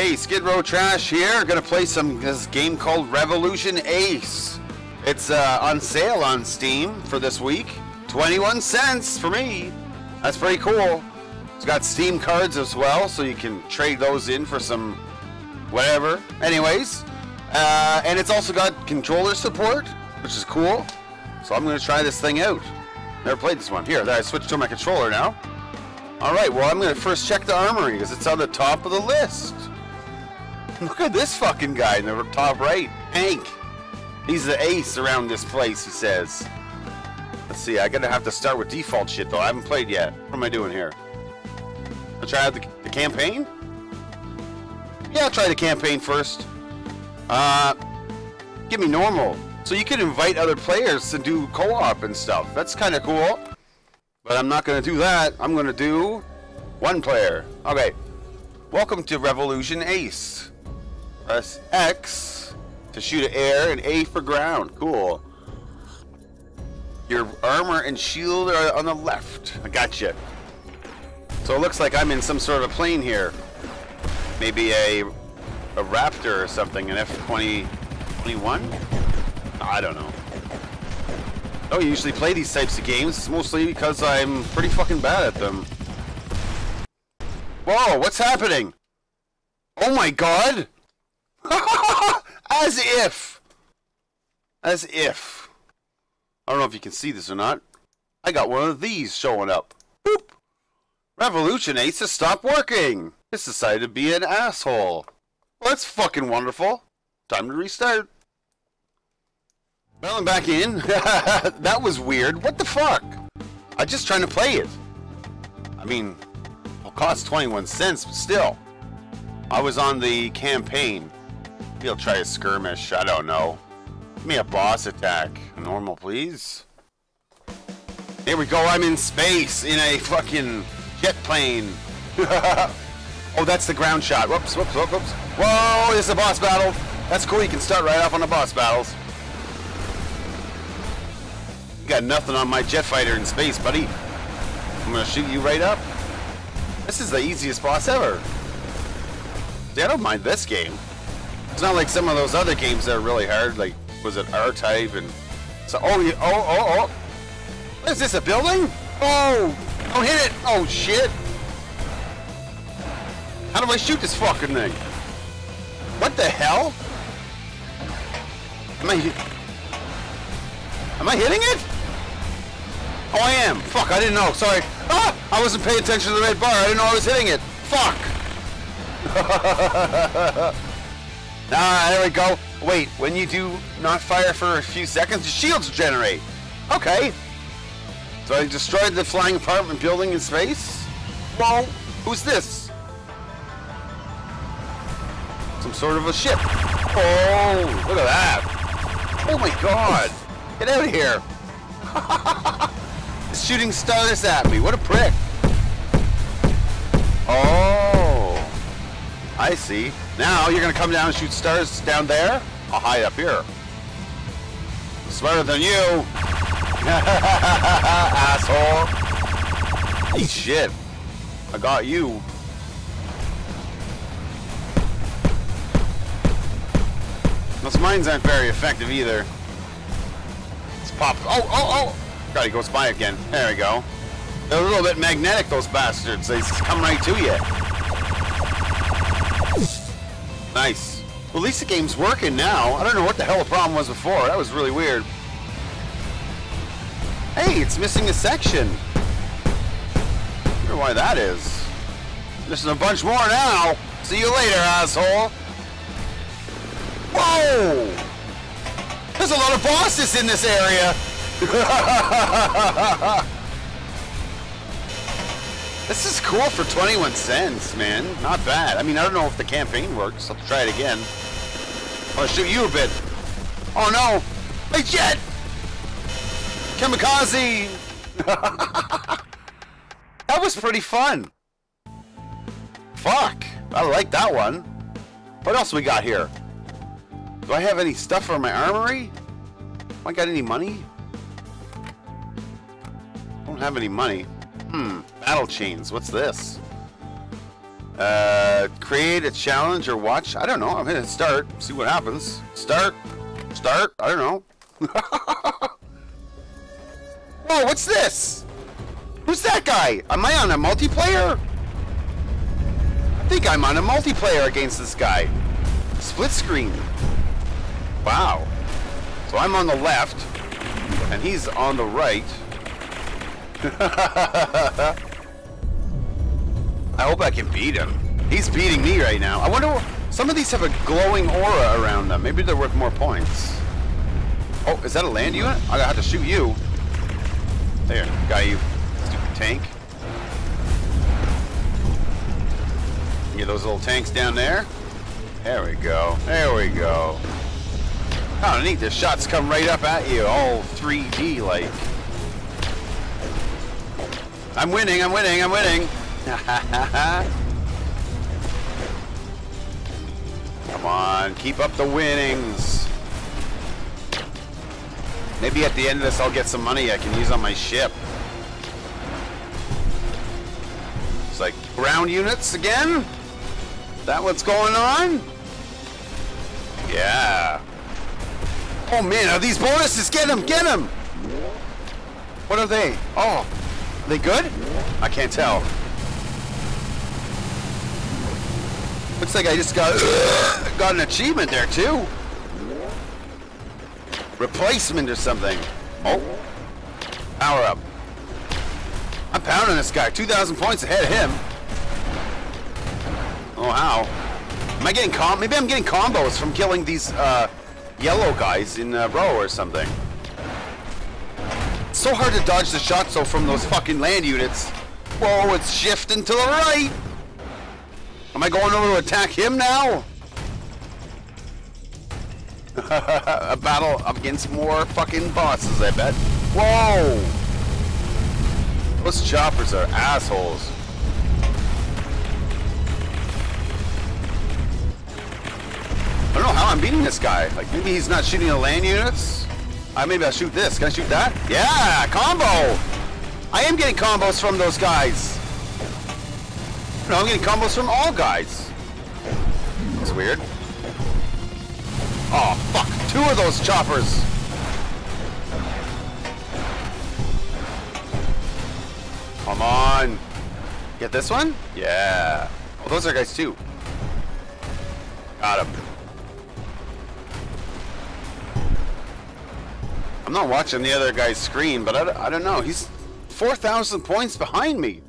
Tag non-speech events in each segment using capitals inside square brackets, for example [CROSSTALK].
Hey, Skid Row Trash here. Gonna play some this game called Revolution Ace. It's uh, on sale on Steam for this week. 21 cents for me. That's pretty cool. It's got Steam cards as well, so you can trade those in for some whatever. Anyways, uh, and it's also got controller support, which is cool. So I'm gonna try this thing out. Never played this one. Here, I switched to my controller now. All right, well, I'm gonna first check the armory because it's on the top of the list. Look at this fucking guy in the top right, Hank. He's the ace around this place, he says. Let's see, I gotta have to start with default shit though. I haven't played yet. What am I doing here? I'll try out the, the campaign? Yeah, I'll try the campaign first. Uh, give me normal. So you can invite other players to do co-op and stuff. That's kind of cool. But I'm not to do that. I'm to do one player. Okay. Welcome to Revolution Ace. Press X to shoot at air and A for ground. Cool. Your armor and shield are on the left. I got you. So it looks like I'm in some sort of a plane here. Maybe a a Raptor or something, an F-20, 21? I don't know. Oh, I don't usually play these types of games, mostly because I'm pretty fucking bad at them. Whoa, what's happening? Oh my god! [LAUGHS] As if! As if. I don't know if you can see this or not. I got one of these showing up. Boop! Revolution Ace has stopped working! It's decided to be an asshole. Well, that's fucking wonderful. Time to restart. Well, I'm back in. [LAUGHS] that was weird. What the fuck? I'm just trying to play it. I mean, it'll cost 21 cents, but still. I was on the campaign. Maybe I'll try a skirmish. I don't know. Give me a boss attack. Normal, please. Here we go. I'm in space in a fucking jet plane. [LAUGHS] oh, that's the ground shot. Whoops, whoops, whoops, whoops. Whoa, is a boss battle. That's cool. You can start right off on the boss battles. You got nothing on my jet fighter in space, buddy. I'm gonna shoot you right up. This is the easiest boss ever. See, I don't mind this game. It's not like some of those other games that are really hard, like, was it R-Type and... So, oh, you, oh, oh, oh. This, a building? Oh, don't hit it. Oh, shit. How do I shoot this fucking thing? What the hell? Am I... Am I hitting it? Oh, I am. Fuck, I didn't know. Sorry. Ah! I wasn't paying attention to the red bar. I didn't know I was hitting it. Fuck! [LAUGHS] ah, there we go. Wait, when you do not fire for a few seconds, the shields generate. Okay. So I destroyed the flying apartment building in space? Whoa. Who's this? Some sort of a ship. Oh, look at that. Oh my god. Get out of here. [LAUGHS] shooting stars at me. What a prick. Oh. I see. Now you're going to come down and shoot stars down there? Oh, I'll hide up here. Smarter than you. [LAUGHS] Asshole. Eat shit. I got you. Those mines aren't very effective either. Let's pop. Oh, oh, oh! God, he goes by again. There we go. They're a little bit magnetic, those bastards. They come right to you. Nice. Well, at least the game's working now. I don't know what the hell the problem was before. That was really weird. Hey, it's missing a section. I wonder why that is. Missing a bunch more now. See you later, asshole. Whoa! There's a lot of bosses in this area. [LAUGHS] this is cool for 21 cents, man. Not bad. I mean, I don't know if the campaign works. I'll try it again. I'll shoot you a bit. Oh no! My jet! Kamikaze! [LAUGHS] that was pretty fun. Fuck. I like that one. What else we got here? Do I have any stuff for my armory? I got any money? I don't have any money. Hmm, battle chains. What's this? Uh, create a challenge or watch. I don't know. I'm gonna start. See what happens. Start. Start. I don't know. [LAUGHS] Whoa, what's this? Who's that guy? Am I on a multiplayer? I think I'm on a multiplayer against this guy. Split screen. Wow. So I'm on the left, and he's on the right. [LAUGHS] I hope I can beat him. He's beating me right now. I wonder, some of these have a glowing aura around them. Maybe they're worth more points. Oh, is that a land unit? I have to shoot you. There, got you. Stupid tank. Get those little tanks down there. There we go. There we go. Oh, neat. The shots come right up at you, all 3D like. I'm winning, I'm winning, I'm winning. [LAUGHS] Come on, keep up the winnings. Maybe at the end of this I'll get some money I can use on my ship. It's like ground units again? That what's going on? Yeah. Oh man, are these bonuses? Get them, get them! What are they? Oh, they good? I can't tell. Looks like I just got [COUGHS] got an achievement there too. Replacement or something. Oh, power up. I'm pounding this guy. 2,000 points ahead of him. Oh, how? Am I getting com? Maybe I'm getting combos from killing these uh, yellow guys in a row or something. So hard to dodge the shots though from those fucking land units. Whoa, it's shifting to the right. Am I going over to attack him now? [LAUGHS] a battle against more fucking bosses, I bet. Whoa! Those choppers are assholes. I don't know how I'm beating this guy. Like, maybe he's not shooting the land units? Uh, maybe I'll shoot this. Can I shoot that? Yeah! Combo! I am getting combos from those guys. No, I'm getting combos from all guys. That's weird. Oh, fuck. Two of those choppers. Come on. Get this one? Yeah. Oh, those are guys too. Got him. I'm not watching the other guy's screen, but I, I don't know. He's 4,000 points behind me.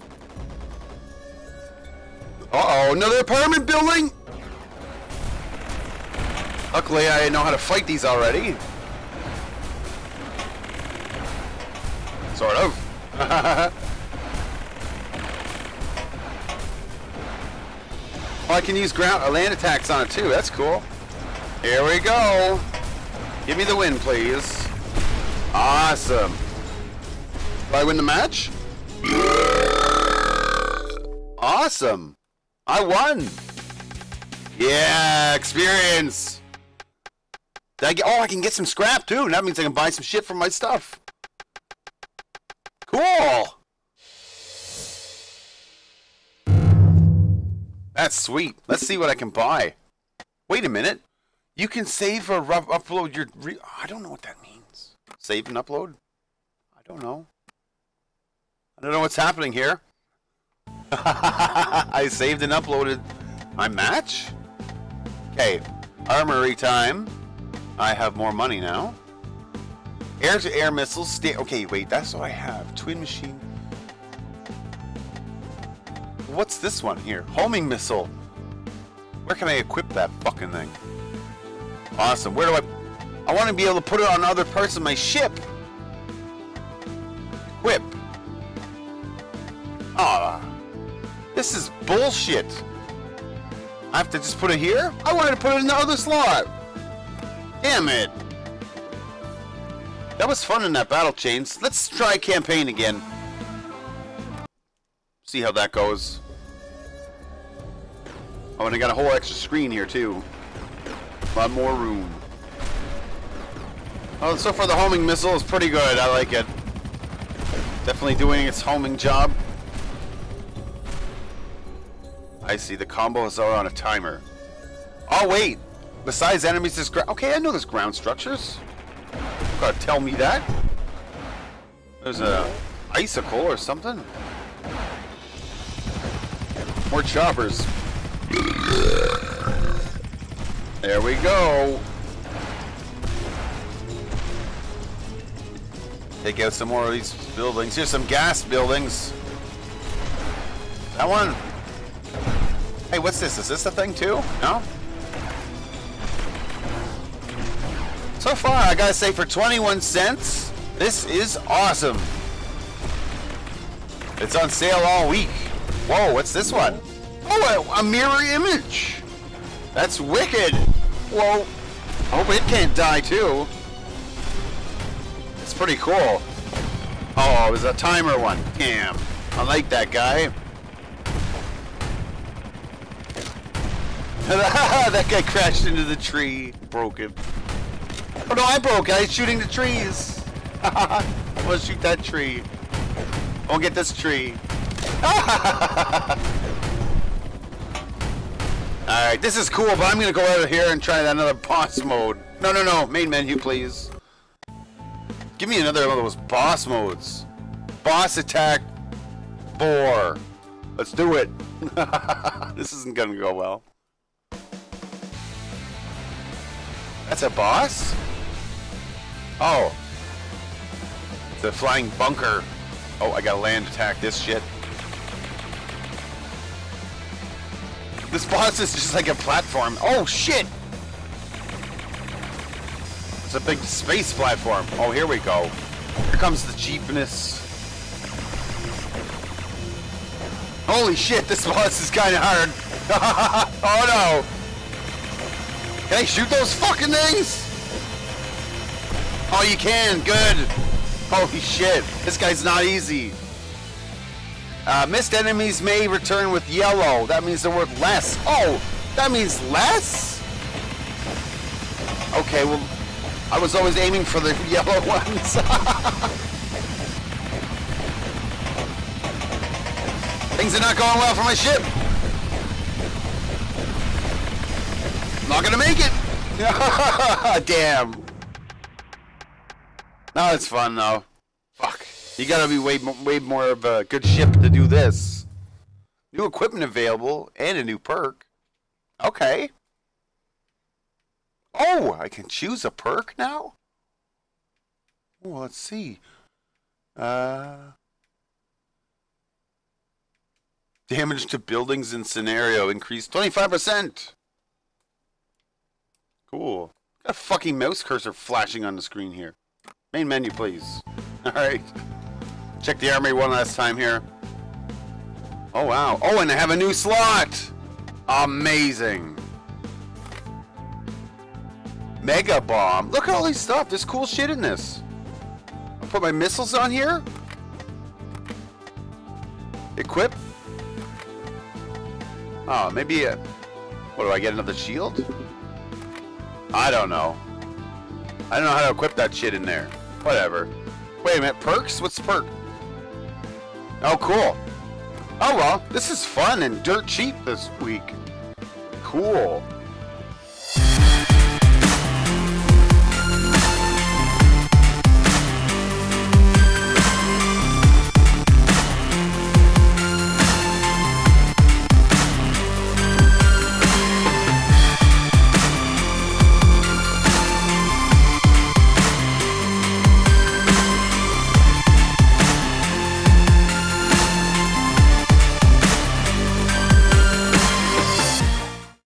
Uh-oh, another apartment building? Luckily, I know how to fight these already. Sort of. [LAUGHS] oh, I can use ground uh, land attacks on it too. That's cool. Here we go. Give me the win, please. Awesome. Do I win the match? Awesome. I won. Yeah, experience. Did I get, oh, I can get some scrap too. That means I can buy some shit for my stuff. Cool. That's sweet. Let's see what I can buy. Wait a minute. You can save or upload your... I don't know what that means. Save and upload? I don't know. I don't know what's happening here. [LAUGHS] I saved and uploaded my match? Okay. Armory time. I have more money now. Air-to-air -air missiles. Okay, wait. That's what I have. Twin machine. What's this one here? Homing missile. Where can I equip that fucking thing? Awesome. Where do I... I want to be able to put it on other parts of my ship. Whip. Ah. This is bullshit. I have to just put it here? I wanted to put it in the other slot. Damn it. That was fun in that battle chains. Let's try campaign again. See how that goes. Oh, and I got a whole extra screen here too. A lot more room. Oh, so far the homing missile is pretty good. I like it. Definitely doing its homing job. I see. The combos are on a timer. Oh, wait. Besides enemies, there's ground. Okay, I know there's ground structures. Gotta tell me that. There's a icicle or something. More choppers. There we go. Take out some more of these buildings. Here's some gas buildings. That one. Hey, what's this? Is this a thing too? No? So far, I gotta say, for 21 cents, this is awesome. It's on sale all week. Whoa, what's this one? Oh, a, a mirror image. That's wicked. Whoa. I hope it can't die too. It's pretty cool. Oh, it was a timer one. Damn. I like that guy. [LAUGHS] that guy crashed into the tree. Broke it. Oh no, I broke. I was shooting the trees. I want to shoot that tree. I want to get this tree. [LAUGHS] Alright, this is cool, but I'm to go out of here and try another boss mode. No, no, no. Main menu, please. Give me another one of those boss modes. Boss attack four. Let's do it. [LAUGHS] this isn't to go well. That's a boss? Oh. The flying bunker. Oh, I gotta land attack this shit. This boss is just like a platform. Oh, shit! It's a big space platform. Oh, here we go. Here comes the cheapness. Holy shit, this [LAUGHS] boss is kind of hard. [LAUGHS] oh no! Can I shoot those fucking things? Oh, you can. Good. Holy shit. This guy's not easy. Uh, missed enemies may return with yellow. That means they're worth less. Oh, that means less? Okay, well, I was always aiming for the [LAUGHS] yellow ones. [LAUGHS] Things are not going well for my ship. not gonna make it. [LAUGHS] Damn. No, it's fun though. Fuck. You gotta be way, way more of a good ship to do this. New equipment available and a new perk. Okay. Oh, I can choose a perk now? Oh, let's see. Uh, damage to buildings in scenario increased 25%. Cool. Got a fucking mouse cursor flashing on the screen here. Main menu, please. [LAUGHS] Alright. Check the armory one last time here. Oh, wow. Oh, and I have a new slot! Amazing. Mega Bomb. Look at all these stuff. There's cool shit in this. I'll put my missiles on here. Equip. Oh, maybe a... What, do I get another shield? I don't know. I don't know how to equip that shit in there. Whatever. Wait a minute, perks? What's perk? Oh, cool. Oh, well, this is fun and dirt cheap this week. Cool.